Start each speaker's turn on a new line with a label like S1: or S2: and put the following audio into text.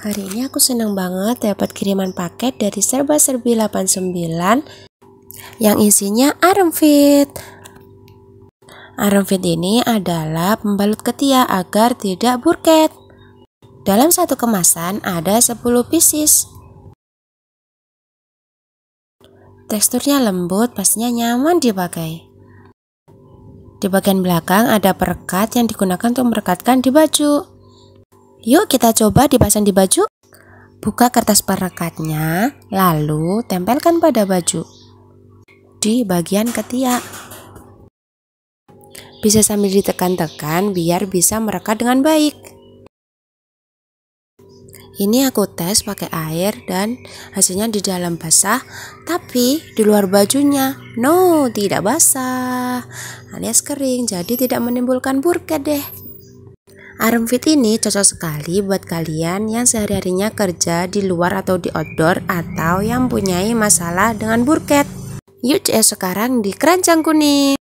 S1: Hari ini aku senang banget dapat kiriman paket dari Serba Serbi 89 yang isinya Aremfit. Aremfit ini adalah pembalut ketiak agar tidak burket. Dalam satu kemasan ada 10 pieces. Teksturnya lembut, pastinya nyaman dipakai. Di bagian belakang ada perekat yang digunakan untuk merekatkan di baju. Yuk kita coba dipasang di baju. Buka kertas perekatnya, lalu tempelkan pada baju di bagian ketiak. Bisa sambil ditekan-tekan biar bisa merekat dengan baik. Ini aku tes pakai air dan hasilnya di dalam basah, tapi di luar bajunya no tidak basah alias kering, jadi tidak menimbulkan burket deh. Armfit ini cocok sekali buat kalian yang sehari-harinya kerja di luar atau di outdoor atau yang punya masalah dengan burket. Yuk sekarang di keranjang kuning.